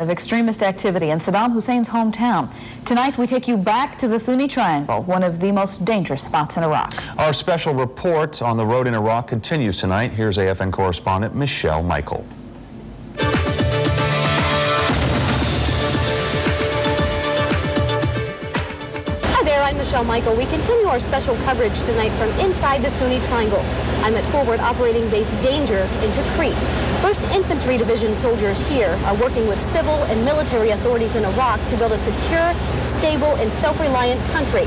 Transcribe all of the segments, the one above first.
of extremist activity in Saddam Hussein's hometown. Tonight, we take you back to the Sunni Triangle, one of the most dangerous spots in Iraq. Our special report on the road in Iraq continues tonight. Here's AFN correspondent Michelle Michael. Michelle Michael. We continue our special coverage tonight from inside the Sunni Triangle. I'm at Forward Operating Base Danger in Tikrit. 1st Infantry Division soldiers here are working with civil and military authorities in Iraq to build a secure, stable, and self-reliant country.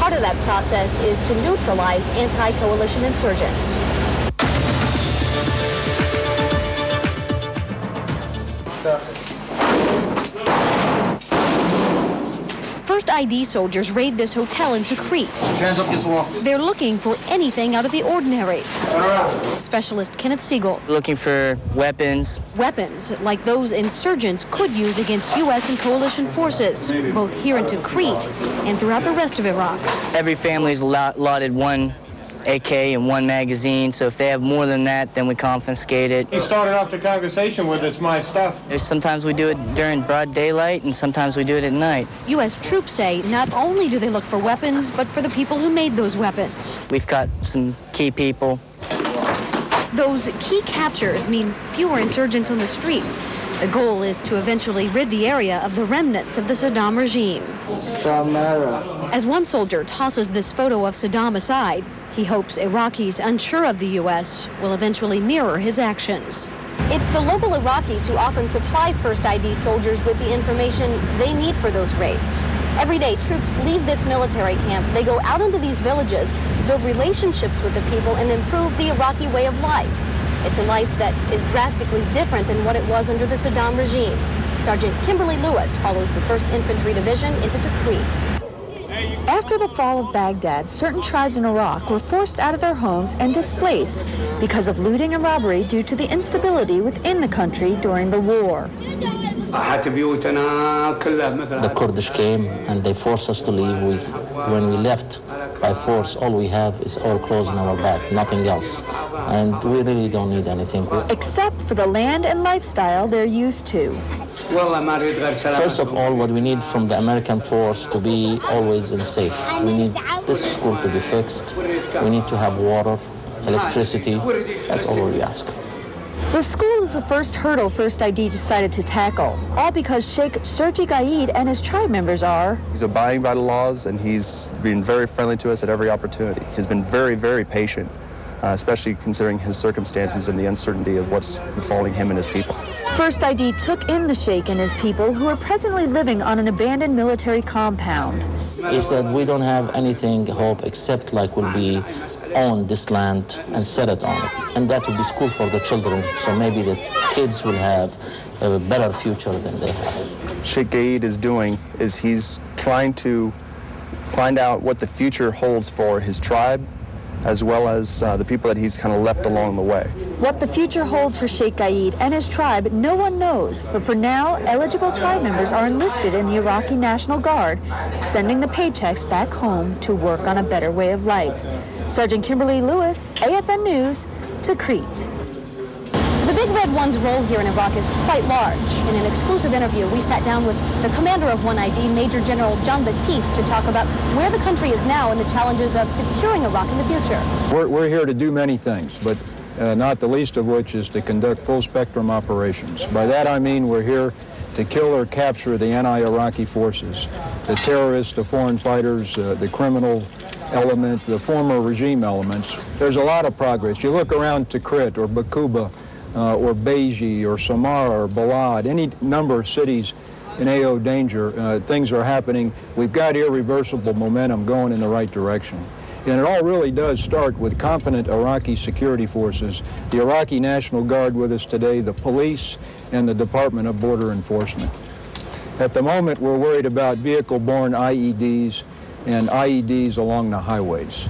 Part of that process is to neutralize anti-coalition insurgents. ID soldiers raid this hotel in Tikrit. Hands up against wall. They're looking for anything out of the ordinary. Specialist Kenneth Siegel. Looking for weapons. Weapons like those insurgents could use against U.S. and coalition forces, both here in Tikrit and throughout the rest of Iraq. Every family's allot- allotted one AK and one magazine, so if they have more than that, then we confiscate it. He started off the conversation with it's my stuff. There's sometimes we do it during broad daylight, and sometimes we do it at night. U.S. troops say not only do they look for weapons, but for the people who made those weapons. We've got some key people. Those key captures mean fewer insurgents on the streets. The goal is to eventually rid the area of the remnants of the Saddam regime. Samarra. As one soldier tosses this photo of Saddam aside, he hopes Iraqis unsure of the U.S. will eventually mirror his actions. It's the local Iraqis who often supply First ID soldiers with the information they need for those raids. Every day, troops leave this military camp. They go out into these villages, build relationships with the people, and improve the Iraqi way of life. It's a life that is drastically different than what it was under the Saddam regime. Sergeant Kimberly Lewis follows the 1st Infantry Division into Tikrit. After the fall of Baghdad, certain tribes in Iraq were forced out of their homes and displaced because of looting and robbery due to the instability within the country during the war. The Kurdish came and they forced us to leave. We, when we left by force, all we have is our clothes and our back, nothing else. And we really don't need anything. Except for the land and lifestyle they're used to. First of all, what we need from the American force to be always in safe. We need this school to be fixed. We need to have water, electricity. That's all we ask. The school is the first hurdle First ID decided to tackle, all because Sheikh Sergi Gaid and his tribe members are He's abiding by the laws and he's been very friendly to us at every opportunity. He's been very, very patient, uh, especially considering his circumstances and the uncertainty of what's befalling him and his people. First ID took in the Sheikh and his people who are presently living on an abandoned military compound. He said, we don't have anything hope except like we'll be own this land and set it on it. And that will be school for the children, so maybe the kids will have a better future than they have. Sheikh Gaid is doing is he's trying to find out what the future holds for his tribe as well as uh, the people that he's kind of left along the way. What the future holds for Sheikh Gaid and his tribe, no one knows. But for now, eligible tribe members are enlisted in the Iraqi National Guard, sending the paychecks back home to work on a better way of life. Sergeant Kimberly Lewis, AFN News, Tikrit. The Big Red One's role here in Iraq is quite large. In an exclusive interview, we sat down with the commander of 1ID, Major General John Batiste, to talk about where the country is now and the challenges of securing Iraq in the future. We're, we're here to do many things, but uh, not the least of which is to conduct full spectrum operations. By that I mean we're here to kill or capture the anti-Iraqi forces, the terrorists, the foreign fighters, uh, the criminal element, the former regime elements. There's a lot of progress. You look around Tikrit or Bakuba uh, or Beji or Samarra or Balad, any number of cities in AO danger, uh, things are happening. We've got irreversible momentum going in the right direction. And it all really does start with competent Iraqi security forces, the Iraqi National Guard with us today, the police, and the Department of Border Enforcement. At the moment, we're worried about vehicle-borne IEDs and IEDs along the highways.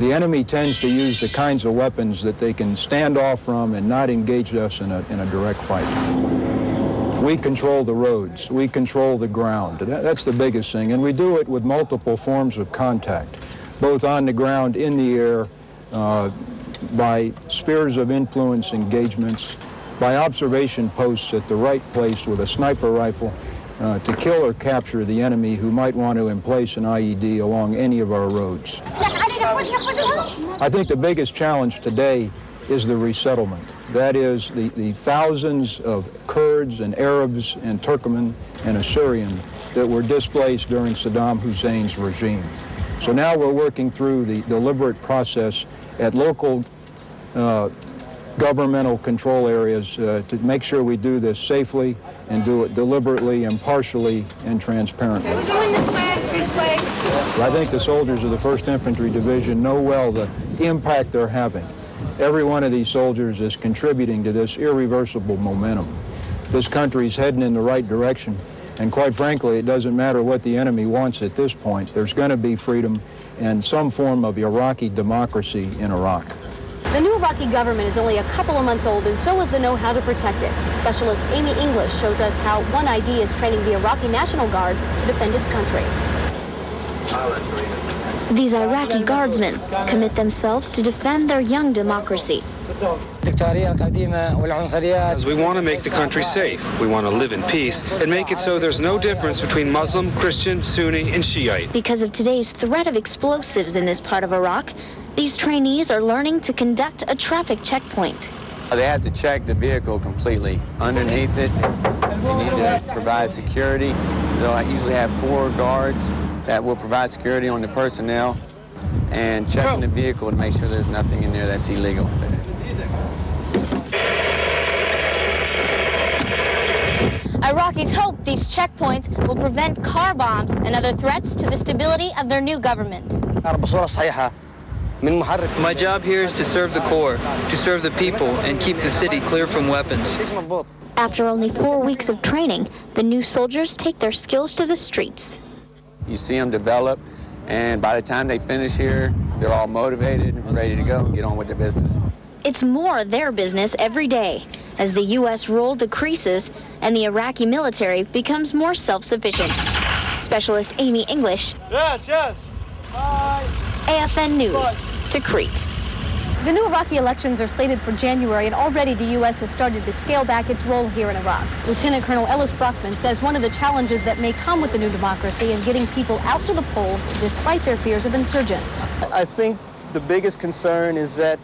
The enemy tends to use the kinds of weapons that they can stand off from and not engage us in a, in a direct fight. We control the roads. We control the ground. That, that's the biggest thing. And we do it with multiple forms of contact, both on the ground, in the air, uh, by spheres of influence engagements, by observation posts at the right place with a sniper rifle uh, to kill or capture the enemy who might want to emplace an IED along any of our roads. I think the biggest challenge today is the resettlement. That is the, the thousands of Kurds and Arabs and Turkmen and Assyrian that were displaced during Saddam Hussein's regime. So now we're working through the deliberate process at local uh, governmental control areas uh, to make sure we do this safely and do it deliberately, impartially, and transparently. I think the soldiers of the 1st Infantry Division know well the impact they're having. Every one of these soldiers is contributing to this irreversible momentum. This country's heading in the right direction, and quite frankly, it doesn't matter what the enemy wants at this point. There's going to be freedom and some form of Iraqi democracy in Iraq. The new Iraqi government is only a couple of months old, and so is the know-how to protect it. Specialist Amy English shows us how One ID is training the Iraqi National Guard to defend its country. These Iraqi guardsmen commit themselves to defend their young democracy. As we want to make the country safe. We want to live in peace and make it so there's no difference between Muslim, Christian, Sunni, and Shiite. Because of today's threat of explosives in this part of Iraq, these trainees are learning to conduct a traffic checkpoint. They have to check the vehicle completely. Underneath it, they need to provide security. They'll usually have four guards that will provide security on the personnel and checking the vehicle to make sure there's nothing in there that's illegal. Iraqis hope these checkpoints will prevent car bombs and other threats to the stability of their new government. My job here is to serve the Corps, to serve the people, and keep the city clear from weapons. After only four weeks of training, the new soldiers take their skills to the streets. You see them develop, and by the time they finish here, they're all motivated and ready to go and get on with their business. It's more their business every day as the U.S. role decreases and the Iraqi military becomes more self-sufficient. Specialist Amy English. Yes, yes. Bye. AFN News, Tikrit. The new Iraqi elections are slated for January, and already the U.S. has started to scale back its role here in Iraq. Lieutenant Colonel Ellis Brockman says one of the challenges that may come with the new democracy is getting people out to the polls despite their fears of insurgents. I think the biggest concern is that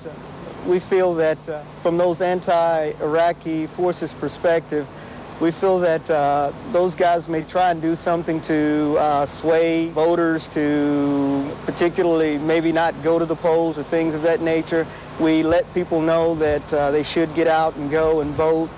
we feel that uh, from those anti-Iraqi forces perspective, we feel that uh, those guys may try and do something to uh, sway voters to particularly maybe not go to the polls or things of that nature. We let people know that uh, they should get out and go and vote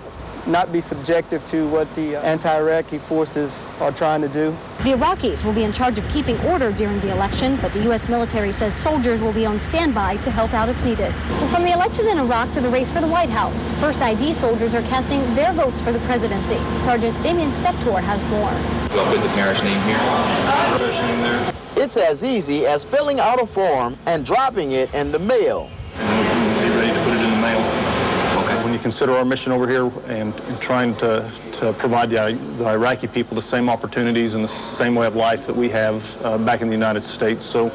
not be subjective to what the uh, anti-Iraqi forces are trying to do. The Iraqis will be in charge of keeping order during the election, but the U.S. military says soldiers will be on standby to help out if needed. Well, from the election in Iraq to the race for the White House, First ID soldiers are casting their votes for the presidency. Sergeant Damien Steptoe has more. Go put the parish name here, parish name there. It's as easy as filling out a form and dropping it in the mail. And be ready to put it in the mail when you consider our mission over here and trying to, to provide the, the, Iraqi people the same opportunities and the same way of life that we have uh, back in the United States. So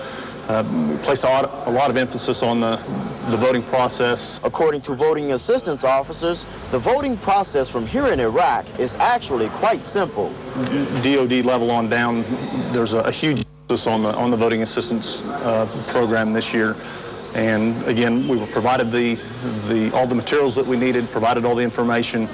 uh, we place a lot, a lot of emphasis on the, the voting process. According to voting assistance officers, the voting process from here in Iraq is actually quite simple. DOD level on down, there's a, a huge emphasis on the, on the voting assistance uh, program this year. And again, we were provided the, the, all the materials that we needed, provided all the information.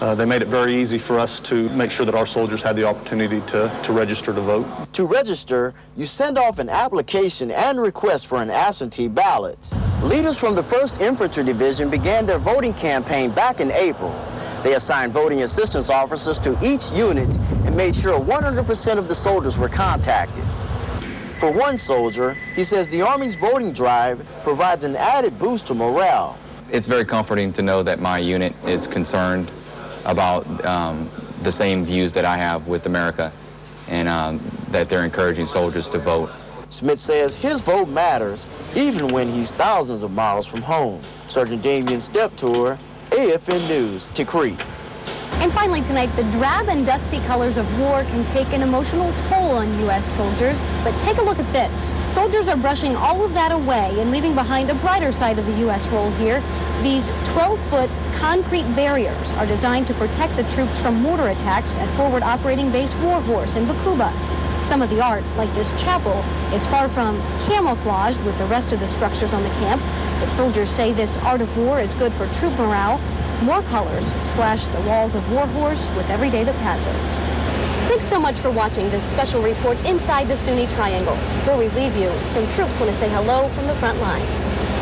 Uh, they made it very easy for us to make sure that our soldiers had the opportunity to, to register to vote. To register, you send off an application and request for an absentee ballot. Leaders from the 1st Infantry Division began their voting campaign back in April. They assigned voting assistance officers to each unit and made sure 100% of the soldiers were contacted. For one soldier, he says the Army's voting drive provides an added boost to morale. It's very comforting to know that my unit is concerned about um, the same views that I have with America and um, that they're encouraging soldiers to vote. Smith says his vote matters even when he's thousands of miles from home. Sergeant Damien Steptoe, AFN News, Tikrit. And finally tonight, the drab and dusty colors of war can take an emotional toll on U.S. soldiers. But take a look at this. Soldiers are brushing all of that away and leaving behind a brighter side of the U.S. role here. These 12-foot concrete barriers are designed to protect the troops from mortar attacks at Forward Operating Base Warhorse in Bakuba. Some of the art, like this chapel, is far from camouflaged with the rest of the structures on the camp, but soldiers say this art of war is good for troop morale more colors splash the walls of Warhorse with every day that passes. Thanks so much for watching this special report inside the Sunni Triangle. Before we leave you, some troops want to say hello from the front lines.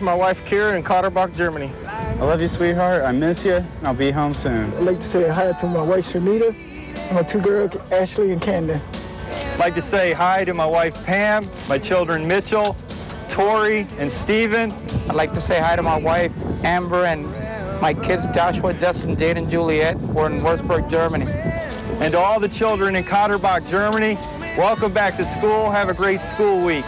My wife Kira in Katterbach, Germany. I love you, sweetheart. I miss you. I'll be home soon. I'd like to say hi to my wife, Shanita, and my two girls, Ashley and Camden. I'd like to say hi to my wife, Pam, my children, Mitchell, Tori, and Steven. I'd like to say hi to my wife, Amber, and my kids, Joshua, Dustin, Jade, and Juliet. We're in Würzburg, Germany. And to all the children in Katterbach, Germany, welcome back to school. Have a great school week.